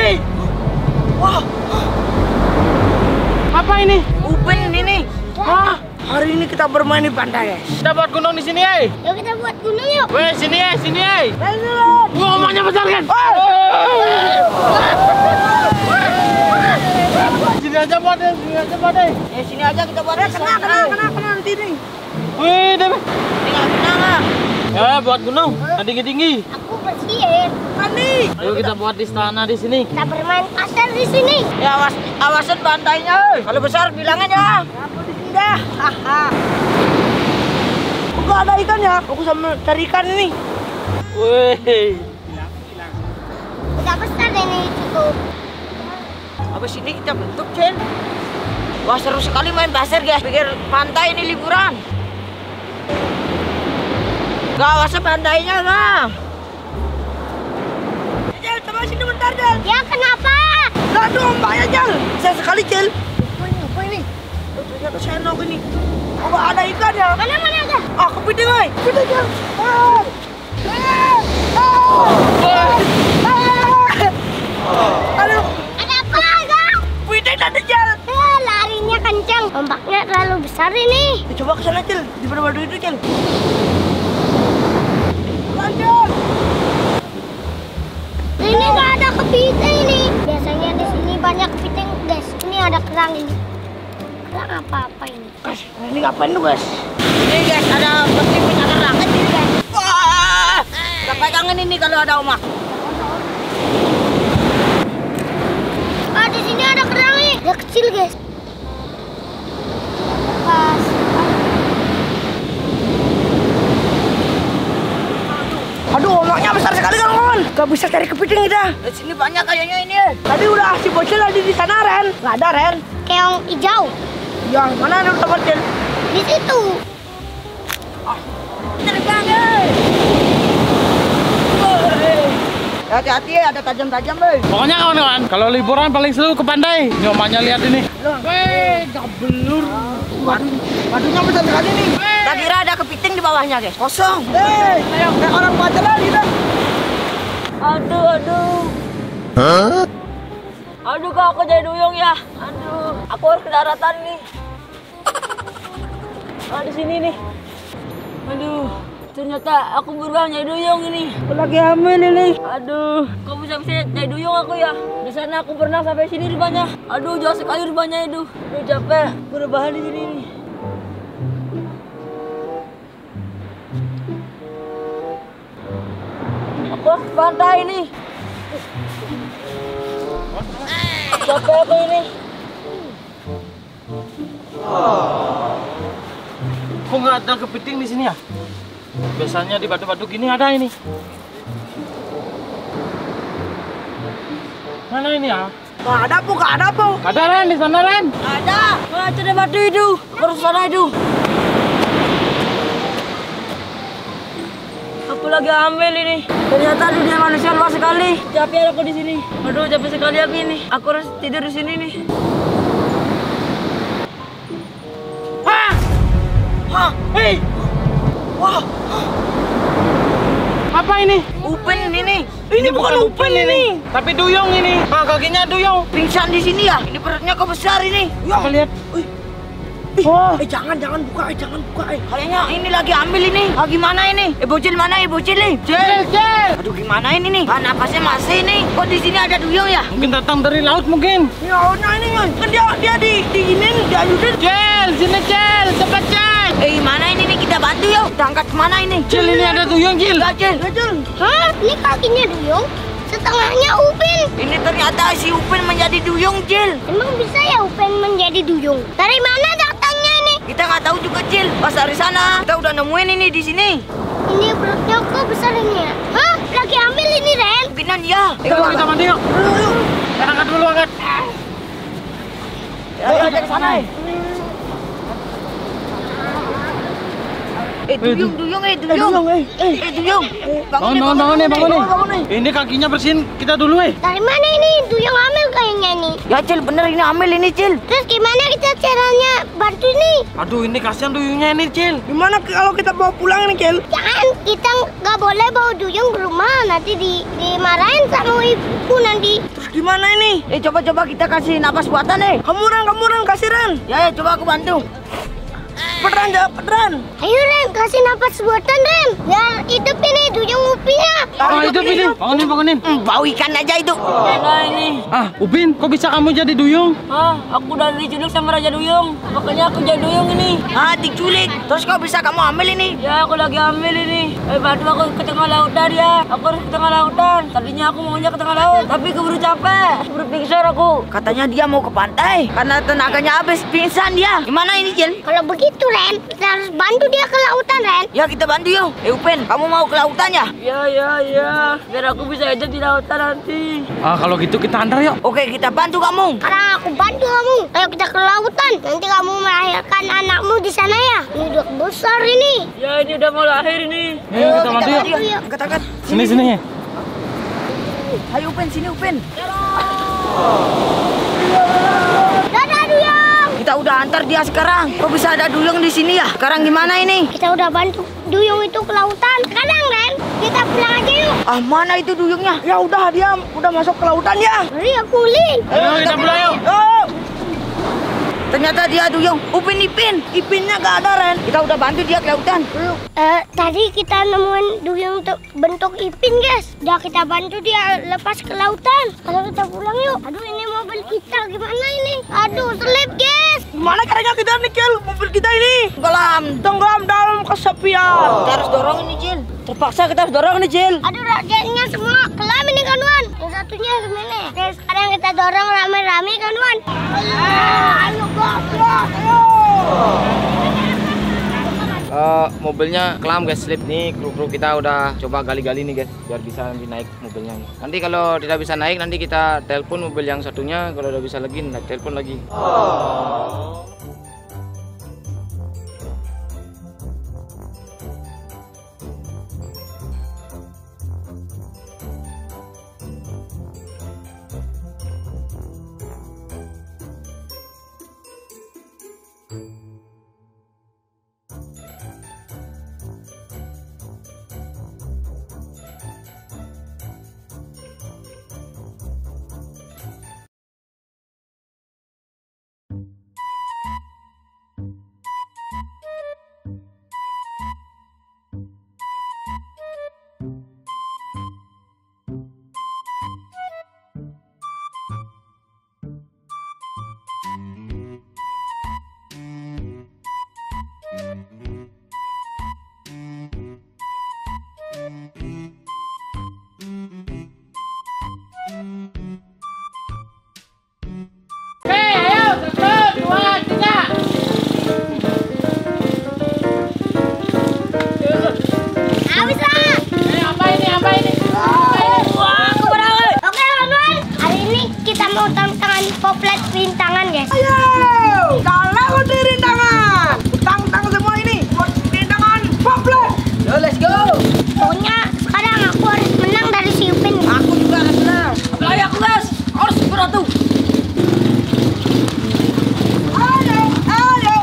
Hei! Wah! Apa ini? Upin ini nih. Wah! Hari ini kita bermain di pantai, guys. Kita buat gunung di sini, eh. Yuk kita buat gunung yuk. Weh, sini, eh, sini, eh. Ayo, Gua omongnya besar kan? Sini aja buat deh, sini aja buat deh. Ya sini aja kita buat. Kena, kena, kena, kena nanti nih. Wih, deh. Ini nggak kena? Ya, buat gunung. Tinggi tinggi. Aku bersihin. Mandi. Ayo kita buat istana di sini. Kita bermain kasar di sini. Ya awas, awasin pantainya. eh. Kalau besar bilang aja. Aku di sini dah. Haha. Kok ada ikan ya? Aku sama cari ikan ini. Wih. Udah besar ini cukup. Habis ini kita bentuk, Cen. Wah seru sekali main pasir, guys. Pikir pantai ini liburan. Gak awas pantainya, gak. Coba sini bentar, Jel. Ya kenapa? Gak ada ombaknya, Jel. Saya sekali, Jel. Apa ini, apa ini? Oh, ternyata sendok ini. Oh, gak ada ikan ya? Mana mana ada? Ah, kepiting, oi. Kepiting, Jel. Ah. Ah. Ah. Ah. Aduh, Ada apa Gang? kepiting tadi, Jel. Eh, larinya kencang. Ombaknya terlalu besar ini. Eh, Coba ke sana, Cil. Di batu itu, Cil. Lanjut. Ini kepiting ini. Biasanya di sini banyak kepiting guys. Ini ada kerang ini. Kerang apa apa ini? Guys, ini ngapain lu, guys? Ini, guys, ada penting punya kerang. Ini, guys. Wah! Gak pegangan ini kalau ada omak. Ah di sini ada kerang nih. Dia kecil guys. Pas. Aduh, omaknya besar sekali, kawan. Gak bisa cari kepiting kita. Di sini banyak kayaknya ini. Tadi udah si bocil ada di sana, Ren. Gak ada, Ren. Keong hijau. Yang mana ada tempat, Cil? Di situ. Terbang, eh. Woi. Hati-hati ya, ada tajam-tajam, boy. Pokoknya kawan-kawan, kalau liburan paling seru ke pantai. Ini omanya lihat ini. Weh, gabelur. Waduh, waduhnya besar sekali nih. Tak kira ada kepiting di bawahnya, guys. Kosong. Hei, kayak kayak orang pacaran lagi dah. Aduh, aduh. Aduh, kok aku jadi duyung ya. Aduh, aku harus ke daratan nih. Ah, di sini nih. Aduh, ternyata aku berubah jadi duyung ini. Aku lagi hamil ini. Aduh, kok bisa bisa jadi duyung aku ya? Di sana aku pernah sampai sini rupanya. Aduh, jauh sekali rupanya itu. Aduh, capek. Berbahan di sini nih. Ke pantai ini. Capek aku ini. Kok nggak ada kepiting di sini ya? Biasanya di batu-batu gini ada ini. Mana ini ya? Gak ada po, gak ada po. Ada Ren di sana Ren. Ada. Wah, itu ada batu itu. Harus sana itu. Aku lagi hamil ini. Ternyata dunia manusia luas sekali. Capek aku di sini. Aduh, capek sekali aku ini. Aku harus tidur di sini nih. Hah? Hah? Hei! Wah, Apa ini? Upin ini nih. Ini, bukan, Upin ini. Tapi duyung ini. Ah, kakinya duyung. Pingsan di sini ya. Ini perutnya kok besar ini. Ya. Apa lihat? Wih. Wah. Eh jangan jangan buka, eh jangan buka. Eh. Kayaknya ini lagi ambil ini. Ah, gimana ini? Eh bocil mana ya bocil nih? Cel, cel. Aduh gimana ini nih? Ah, napasnya masih nih. Kok di sini ada duyung ya? Mungkin datang dari laut mungkin. Ya, nah ini kan dia dia di di ini diayunin. Cel, sini Cel, cepat Cel. Eh mana ini nih kita bantu yuk. Kita angkat ke mana ini? Cel ini ada duyung Cel. Enggak, Cil. Cil. Hah? Ini kakinya duyung. Setengahnya upin. Ini ternyata si Upin menjadi duyung, Cil. Emang bisa ya upin menjadi duyung? Dari mana ini? Kita nggak tahu juga, Cil. Pas dari sana kita udah nemuin ini di sini. Ini perutnya kok besar ini ya? Hah? Lagi ambil ini Ren? Mungkinan ya. Kita kita mandi yuk. Yuk, yuk. Angkat dulu angkat. Ya, ya, ke sana. eh. Eh, duyung, duyung, eh, duyung. eh, eh, eh, duyung. Bangun, bangun, bangun nih, bangun nih. Ini kakinya bersihin kita dulu eh. Dari mana ini? Duyung hamil kayaknya nih. Ya, Cil, bener ini hamil ini, Cil. Terus gimana kita caranya? Aduh, ini kasihan duyungnya ini, Cil. Gimana kalau kita bawa pulang nih, Kel? Jangan kita nggak boleh bawa duyung ke rumah nanti di dimarahin sama ibuku nanti. Terus gimana ini? Eh, coba-coba kita kasih napas buatan, eh. Kamu kasih Ren. Ya, ya, coba aku bantu. Peran, jawab peran. Ayo Ren, kasih nafas buatan Ren. Biar hidup ini duyung upinya. Ah, itu pilih. Bangunin, bangunin. Hmm, bau ikan aja itu. Nah, ini. Ah, Upin, kok bisa kamu jadi duyung? Ah, aku udah diculik sama Raja Duyung. Makanya aku jadi duyung ini. Ah, diculik. Terus kok bisa kamu hamil ini? Ya, aku lagi hamil ini. Eh, bantu aku ke tengah lautan ya. Aku harus ke tengah lautan. Tadinya aku maunya ke tengah laut, tapi keburu capek. Keburu pingsan aku. Katanya dia mau ke pantai karena tenaganya habis pingsan dia. Gimana ini, Jil? Kalau begitu Ren, kita harus bantu dia ke lautan Ren. Ya kita bantu yuk. Eh Upen, kamu mau ke lautan ya? Ya ya ya. Biar aku bisa hidup di lautan nanti. Ah, kalau gitu kita antar yuk. Oke kita bantu kamu. Sekarang aku bantu kamu. Ayo kita ke lautan. Nanti kamu melahirkan anakmu di sana ya. Ini udah besar ini. Ya ini udah mau lahir ini. Ayo, kita bantu yuk. yuk. Angkat angkat. Sini, sini. Ayo Upen sini Upen. Duyung. Kita udah antar dia sekarang. Kok bisa ada duyung di sini ya? Sekarang gimana ini? Kita udah bantu duyung itu ke lautan. Sekarang Ren, kita pulang aja yuk. Ah mana itu duyungnya? Ya udah, dia udah masuk ke lautan ya. Beri aku li. Ayo, kita pulang yuk. Oh, Ternyata dia duyung. Upin Ipin. ipinnya gak ada, Ren. Kita udah bantu dia ke lautan. Eh, tadi kita nemuin duyung untuk bentuk ipin guys. Udah kita bantu dia lepas ke lautan. Kalau kita pulang yuk. Aduh ini mobil kita gimana ini? Aduh selip Gimana caranya kita nih, Kel? Mobil kita ini. Tenggelam. Tenggelam dalam kesepian. Kita harus dorong ini Jil. Terpaksa kita harus dorong ini Jil. Aduh rakyatnya semua kelam ini kan Wan. Yang satunya gimana? Oke sekarang kita dorong rame-rame kan Wan. Ayo gas gas ayo. Mobilnya kelam guys. Slip nih kru kru kita udah coba gali-gali nih guys biar bisa nanti naik mobilnya. Nih. nanti kalau tidak bisa naik nanti kita telepon mobil yang satunya. Kalau udah bisa lagi naik telepon lagi. Habis rintangan, guys. Ayo, kalau di rintangan. Tang-tang semua ini. Buat rintangan poplet. Yo let's go. Pokoknya sekarang aku harus menang dari si Upin. Aku juga harus menang. Apalagi aku guys. Harus beratu. Ayo, ayo.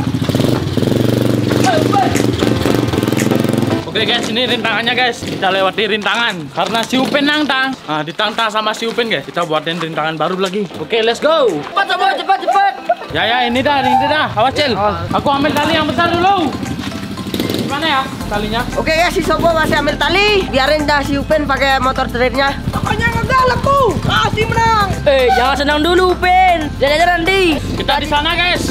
Oke guys, ini rintangannya guys. Kita lewati rintangan karena si Upin nantang. Nah, ditantang sama si Upin guys. Kita buatin rintangan baru lagi. Oke, let's go. Cepat cepat cepat cepat. Ya ya, ini dah, ini dah. Awas Cil. Aku ambil tali yang besar dulu. Gimana ya talinya? Oke ya si Sobo masih ambil tali. Biarin dah si Upin pakai motor trailnya. Pokoknya ngegalak tuh. Kasih menang. Eh jangan senang dulu Upin. Jalan-jalan nanti. Kita di sana guys.